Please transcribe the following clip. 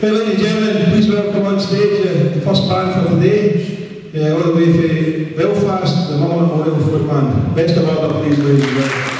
Hey, ladies and gentlemen, please welcome on stage uh, the first band for today. Uh, all the way Belfast, the Mullen Oil Foot Band. Best of all, please, ladies and gentlemen.